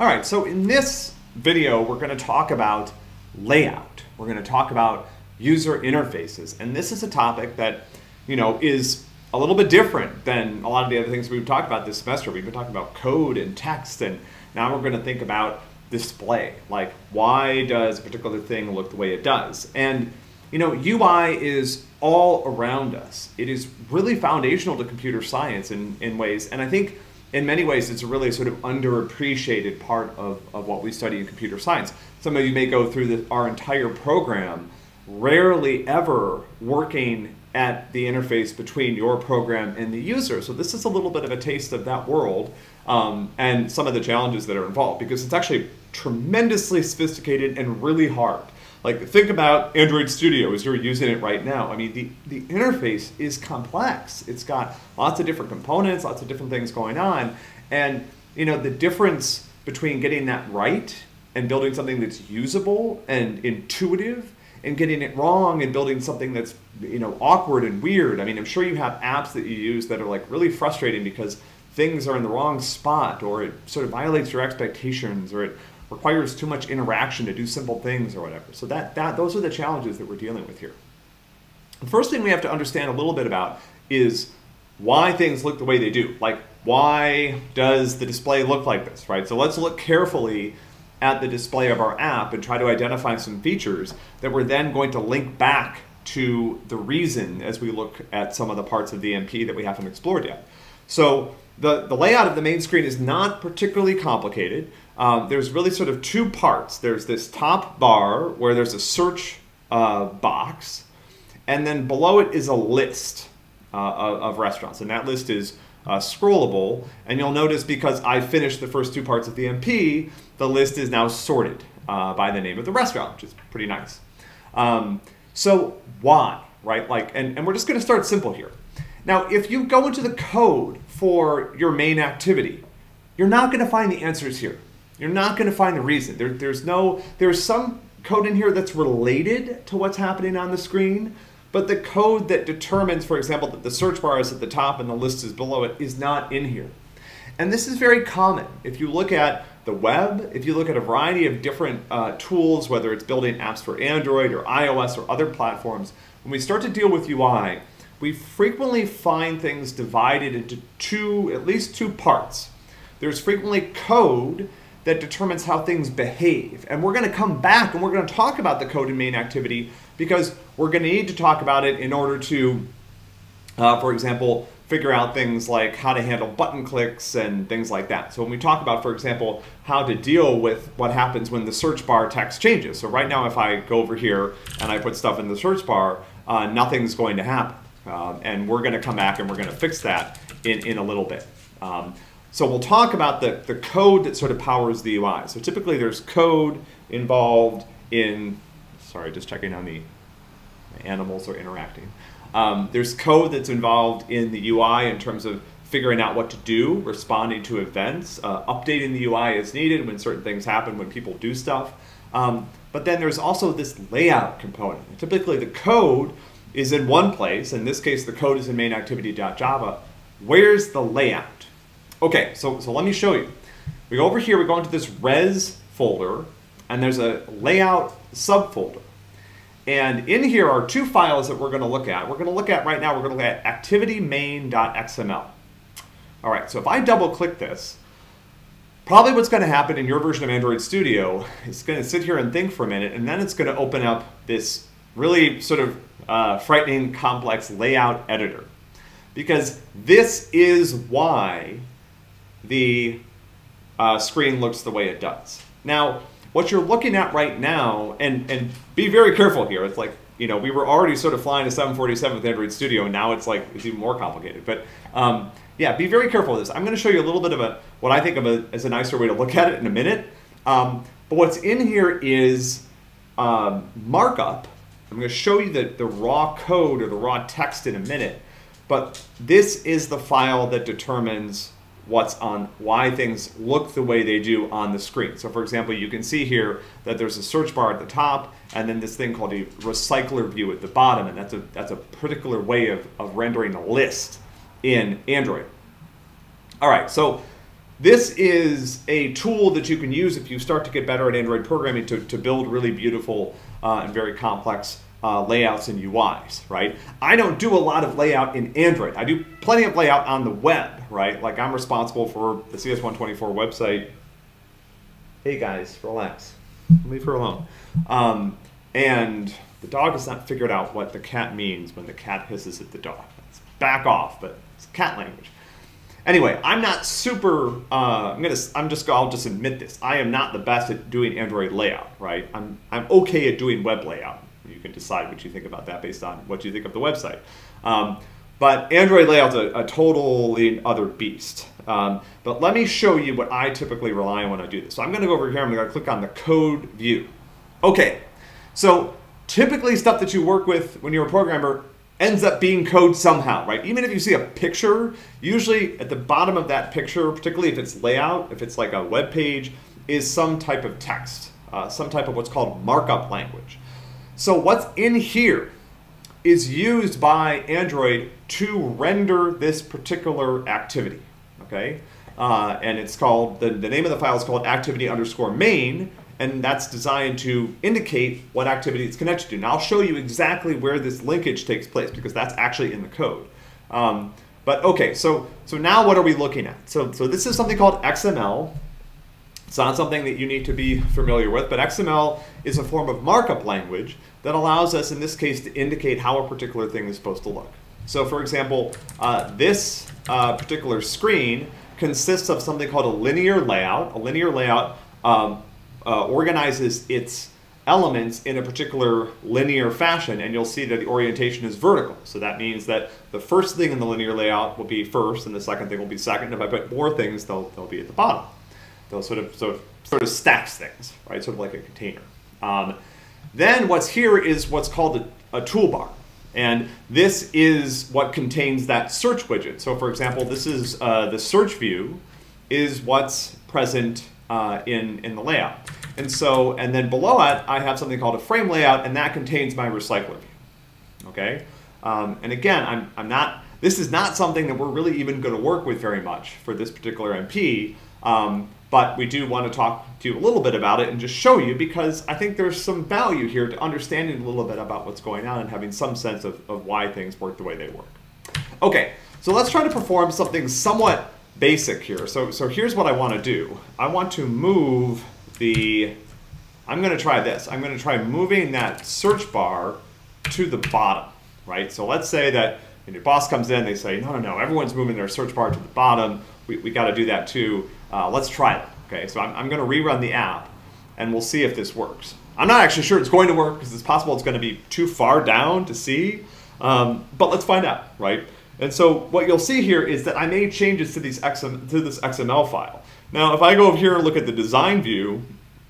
All right, so in this video, we're going to talk about layout. We're going to talk about user interfaces. And this is a topic that, you know, is a little bit different than a lot of the other things we've talked about this semester. We've been talking about code and text, and now we're going to think about display. Like, why does a particular thing look the way it does? And, you know, UI is all around us. It is really foundational to computer science in, in ways. And I think in many ways, it's a really sort of underappreciated part of, of what we study in computer science. Some of you may go through our entire program, rarely ever working at the interface between your program and the user. So this is a little bit of a taste of that world um, and some of the challenges that are involved because it's actually tremendously sophisticated and really hard. Like think about Android Studio as you're using it right now. I mean, the, the interface is complex. It's got lots of different components, lots of different things going on. And you know, the difference between getting that right and building something that's usable and intuitive and getting it wrong and building something that's you know awkward and weird. I mean, I'm sure you have apps that you use that are like really frustrating because things are in the wrong spot or it sort of violates your expectations or it requires too much interaction to do simple things or whatever. So that, that those are the challenges that we're dealing with here. The first thing we have to understand a little bit about is why things look the way they do. Like, why does the display look like this, right? So let's look carefully at the display of our app and try to identify some features that we're then going to link back to the reason as we look at some of the parts of the MP that we haven't explored yet. So the, the layout of the main screen is not particularly complicated. Um, there's really sort of two parts. There's this top bar where there's a search uh, box, and then below it is a list uh, of, restaurants. And that list is uh, scrollable. And you'll notice because I finished the first two parts of the MP, the list is now sorted uh, by the name of the restaurant, which is pretty nice. Um, so why, right? Like, and, and we're just going to start simple here. Now, if you go into the code for your main activity, you're not going to find the answers here. You're not going to find the reason. There, there's no, there's some code in here that's related to what's happening on the screen, but the code that determines, for example, that the search bar is at the top and the list is below it is not in here. And this is very common. If you look at the web, if you look at a variety of different uh, tools, whether it's building apps for Android or iOS or other platforms, when we start to deal with UI, we frequently find things divided into two, at least two parts. There's frequently code that determines how things behave. And we're going to come back and we're going to talk about the code in main activity because we're going to need to talk about it in order to, uh, for example, figure out things like how to handle button clicks and things like that. So when we talk about, for example, how to deal with what happens when the search bar text changes. So right now, if I go over here and I put stuff in the search bar, uh, nothing's going to happen. Um, and we're going to come back and we're going to fix that in, in a little bit. Um, so we'll talk about the, the code that sort of powers the UI. So typically there's code involved in, sorry, just checking on the, the animals are interacting. Um, there's code that's involved in the UI in terms of figuring out what to do, responding to events, uh, updating the UI as needed when certain things happen, when people do stuff. Um, but then there's also this layout component. Typically the code is in one place, in this case the code is in mainActivity.java, Where's the layout? Okay, so, so let me show you. We go over here, we go into this res folder, and there's a layout subfolder. And in here are two files that we're going to look at. We're going to look at right now, we're going to look at activitymain.xml. All right, so if I double click this, probably what's going to happen in your version of Android Studio is going to sit here and think for a minute, and then it's going to open up this really sort of uh, frightening, complex layout editor. Because this is why the uh, screen looks the way it does. Now, what you're looking at right now, and, and be very careful here, it's like, you know, we were already sort of flying a 747 with Android Studio, and now it's like, it's even more complicated. But um, yeah, be very careful with this. I'm going to show you a little bit of a, what I think of a, as a nicer way to look at it in a minute. Um, but what's in here is um, markup. I'm going to show you the, the raw code or the raw text in a minute. But this is the file that determines what's on why things look the way they do on the screen. So for example, you can see here that there's a search bar at the top and then this thing called a recycler view at the bottom and that's a, that's a particular way of, of rendering a list in Android. All right, so this is a tool that you can use if you start to get better at Android programming to, to build really beautiful uh, and very complex uh, layouts and UIs, right? I don't do a lot of layout in Android. I do plenty of layout on the web, right? Like I'm responsible for the CS124 website. Hey guys, relax. Leave her alone. Um, and the dog has not figured out what the cat means when the cat hisses at the dog. It's back off, but it's cat language. Anyway, I'm not super. Uh, I'm gonna. I'm just. I'll just admit this. I am not the best at doing Android layout. Right. I'm. I'm okay at doing web layout. You can decide what you think about that based on what you think of the website. Um, but Android layout's a, a totally other beast. Um, but let me show you what I typically rely on when I do this. So I'm going to go over here. I'm going to click on the code view. Okay. So typically stuff that you work with when you're a programmer ends up being code somehow, right? Even if you see a picture, usually at the bottom of that picture, particularly if it's layout, if it's like a web page, is some type of text, uh, some type of what's called markup language. So what's in here is used by Android to render this particular activity, okay? Uh, and it's called, the, the name of the file is called activity underscore main, and that's designed to indicate what activity it's connected to. Now I'll show you exactly where this linkage takes place because that's actually in the code. Um, but okay, so so now what are we looking at? So so this is something called XML. It's not something that you need to be familiar with, but XML is a form of markup language that allows us, in this case, to indicate how a particular thing is supposed to look. So for example, uh, this uh, particular screen consists of something called a linear layout. A linear layout um, uh, organizes its elements in a particular linear fashion, and you'll see that the orientation is vertical. So that means that the first thing in the linear layout will be first, and the second thing will be second. If I put more things, they'll, they'll be at the bottom. They'll sort of, sort of, sort of stacks things, right? Sort of like a container. Um, then what's here is what's called a, a toolbar. And this is what contains that search widget. So for example, this is uh, the search view is what's present uh, in, in the layout. And so, and then below it, I have something called a frame layout, and that contains my recycler view. Okay? Um, and again, I'm, I'm not, this is not something that we're really even going to work with very much for this particular MP, um, but we do want to talk to you a little bit about it and just show you because I think there's some value here to understanding a little bit about what's going on and having some sense of, of why things work the way they work. Okay, so let's try to perform something somewhat basic here. So, so here's what I want to do. I want to move the, I'm going to try this. I'm going to try moving that search bar to the bottom, right? So let's say that when your boss comes in, they say, no, no, no, everyone's moving their search bar to the bottom. We, we got to do that too. Uh, let's try it. Okay, so I'm, I'm going to rerun the app and we'll see if this works. I'm not actually sure it's going to work because it's possible it's going to be too far down to see, um, but let's find out, right? And so what you'll see here is that I made changes to, these to this XML file. Now, if I go over here and look at the design view,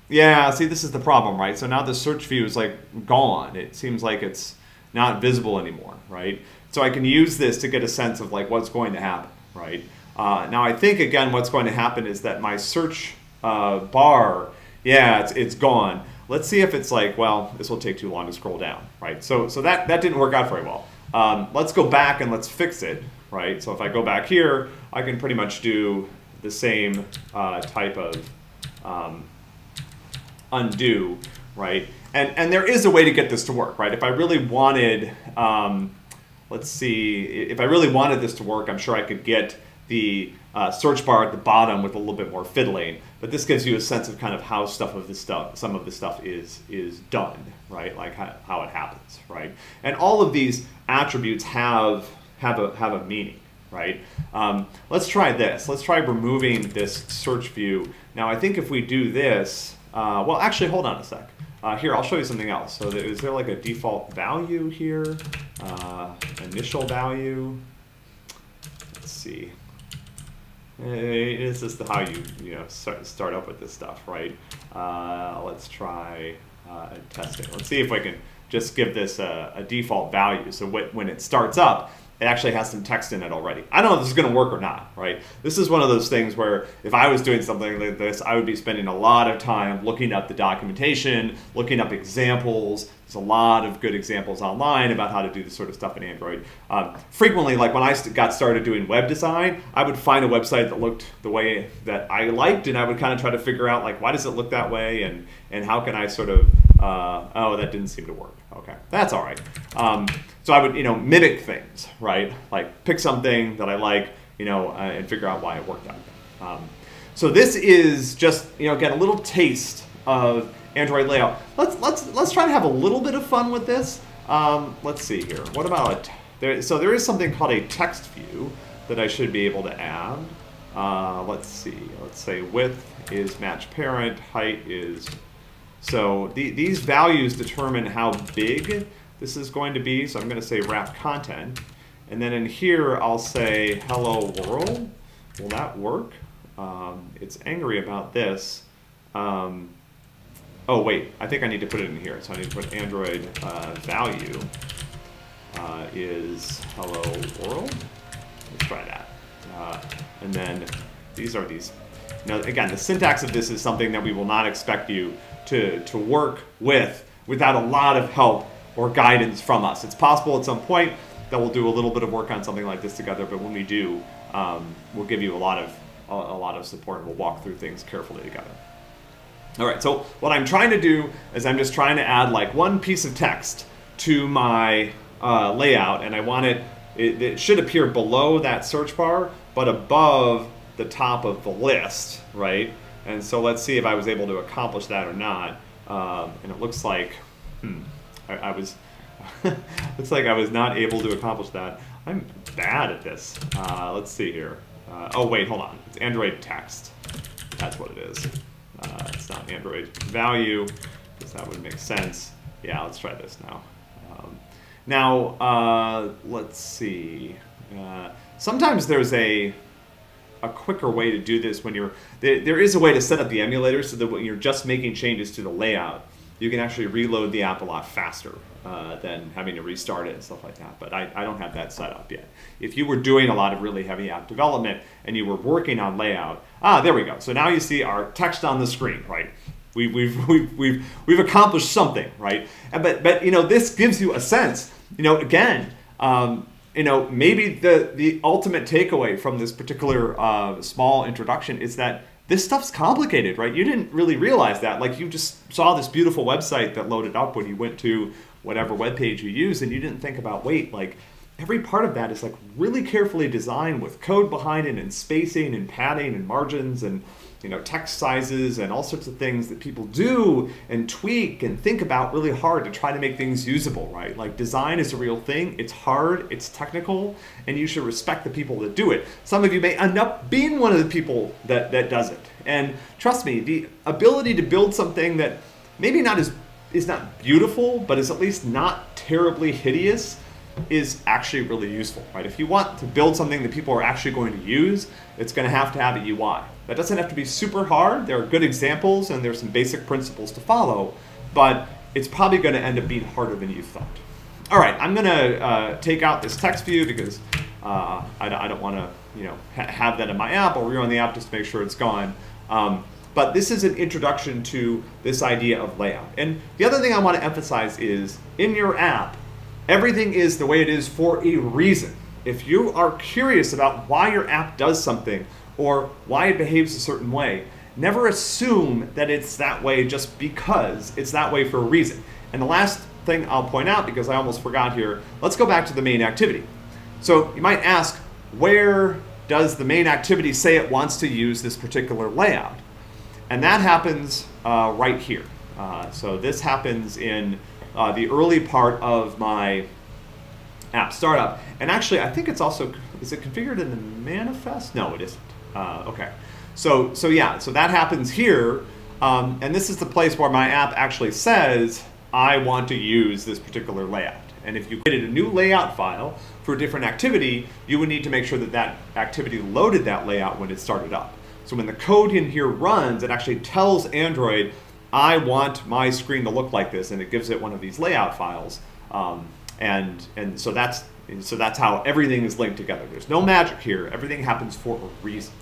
yeah, see, this is the problem, right? So now the search view is like gone. It seems like it's not visible anymore, right? So I can use this to get a sense of like what's going to happen, right? Uh, now I think, again, what's going to happen is that my search uh, bar, yeah, it's, it's gone. Let's see if it's like, well, this will take too long to scroll down, right? So, so that, that didn't work out very well. Um, let's go back and let's fix it, right? So if I go back here, I can pretty much do the same uh, type of um, undo, right? And, and there is a way to get this to work, right? If I really wanted, um, let's see, if I really wanted this to work, I'm sure I could get the uh, search bar at the bottom with a little bit more fiddling. But this gives you a sense of kind of how stuff of this stuff, some of this stuff is is done, right? Like how, how it happens, right? And all of these attributes have have a have a meaning, right? Um, let's try this. Let's try removing this search view. Now I think if we do this, uh, well, actually, hold on a sec. Uh, here, I'll show you something else. So is there like a default value here? Uh, initial value. Let's see. This is how you you know start, start up with this stuff, right? Uh, let's try uh, testing. Let's see if I can just give this a, a default value. So when it starts up, it actually has some text in it already. I don't know if this is going to work or not, right? This is one of those things where if I was doing something like this, I would be spending a lot of time looking up the documentation, looking up examples. There's a lot of good examples online about how to do this sort of stuff in Android. Um, frequently, like when I got started doing web design, I would find a website that looked the way that I liked, and I would kind of try to figure out like why does it look that way, and and how can I sort of uh, oh that didn't seem to work. Okay, that's all right. Um, so I would, you know, mimic things, right? Like pick something that I like, you know, uh, and figure out why it worked out. Um, so this is just, you know, again, a little taste of Android layout. Let's let's let's try to have a little bit of fun with this. Um, let's see here. What about there? So there is something called a text view that I should be able to add. Uh, let's see. Let's say width is match parent, height is. So the, these values determine how big this is going to be. So I'm going to say wrap content. And then in here, I'll say hello world. Will that work? Um, it's angry about this. Um, oh, wait, I think I need to put it in here. So I need to put Android uh, value uh, is hello world. Let's try that. Uh, and then these are these. Now, again, the syntax of this is something that we will not expect you to, to work with without a lot of help or guidance from us. It's possible at some point that we'll do a little bit of work on something like this together, but when we do, um, we'll give you a lot of a, a lot of support and we'll walk through things carefully together. All right, so what I'm trying to do is I'm just trying to add like one piece of text to my uh, layout, and I want it, it, it should appear below that search bar, but above the top of the list, right? And so let's see if I was able to accomplish that or not. Um, and it looks like, hmm, I, I was, looks like I was not able to accomplish that. I'm bad at this. Uh, let's see here. Uh, oh wait, hold on. It's Android text. That's what it is. Uh, it's not Android value, because that would make sense. Yeah, let's try this now. Um, now, uh, let's see. Uh, sometimes there's a a quicker way to do this when you're there, there is a way to set up the emulator so that when you're just making changes to the layout you can actually reload the app a lot faster uh, than having to restart it and stuff like that. But I, I don't have that set up yet. If you were doing a lot of really heavy app development and you were working on layout, ah, there we go. So now you see our text on the screen, right? We've, we've, we've, we've, we've accomplished something, right? And, but, but, you know, this gives you a sense, you know, again, um, you know, maybe the, the ultimate takeaway from this particular uh, small introduction is that this stuff's complicated, right? You didn't really realize that. Like you just saw this beautiful website that loaded up when you went to whatever web page you use, and you didn't think about wait, like every part of that is like really carefully designed with code behind it and spacing and padding and margins and you know text sizes and all sorts of things that people do and tweak and think about really hard to try to make things usable right? Like design is a real thing. It's hard. It's technical. And you should respect the people that do it. Some of you may end up being one of the people that that does it. And trust me the ability to build something that maybe not as is not beautiful but is at least not terribly hideous is actually really useful, right? If you want to build something that people are actually going to use, it's going to have to have a UI. That doesn't have to be super hard. There are good examples and there's some basic principles to follow, but it's probably going to end up being harder than you thought. All right, I'm going to uh, take out this text view because uh, I, I, don't want to you know, ha have that in my app. I'll rerun the app just to make sure it's gone. Um, but this is an introduction to this idea of layout. And the other thing I want to emphasize is in your app, everything is the way it is for a reason. If you are curious about why your app does something or why it behaves a certain way. Never assume that it's that way just because it's that way for a reason. And the last thing I'll point out, because I almost forgot here, let's go back to the main activity. So you might ask, where does the main activity say it wants to use this particular layout? And that happens uh, right here. Uh, so this happens in uh, the early part of my app startup. And actually, I think it's also, is it configured in the manifest? No, it isn't. Uh, okay. So, so yeah, so that happens here. Um, and this is the place where my app actually says, I want to use this particular layout. And if you created a new layout file for a different activity, you would need to make sure that that activity loaded that layout when it started up. So when the code in here runs, it actually tells Android, I want my screen to look like this, and it gives it one of these layout files. Um, and and so that's so that's how everything is linked together. There's no magic here. Everything happens for a reason.